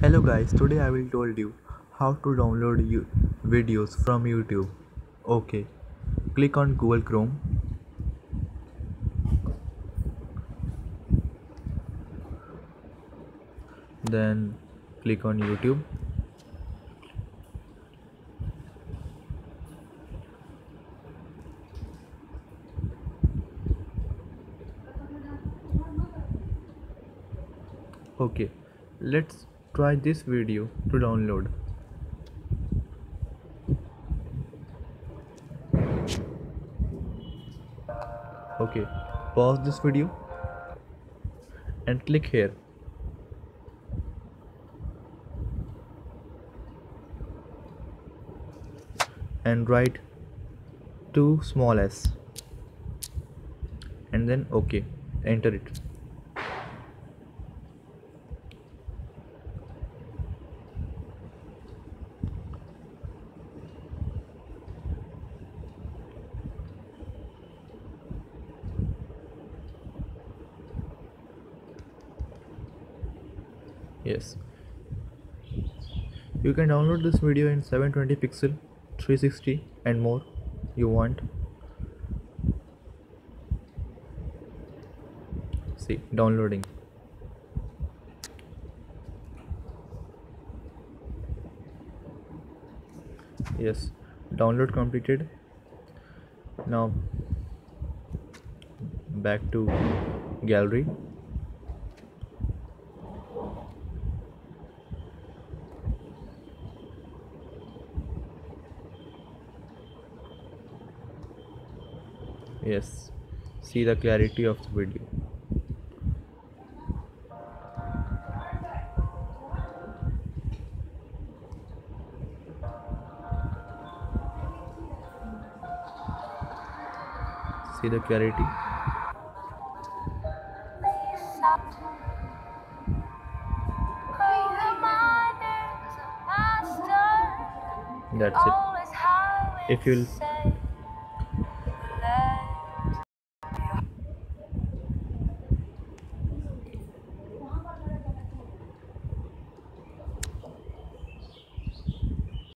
Hello guys, today I will told you how to download you videos from YouTube. Okay, click on Google Chrome. Then click on YouTube. Okay, let's try this video to download. Okay, pause this video and click here. And write 2 small s and then OK, enter it. Yes. You can download this video in 720 pixel 360 and more you want. See downloading. Yes download completed. Now back to gallery yes. See the clarity of the video. See the clarity. That's it. If you'll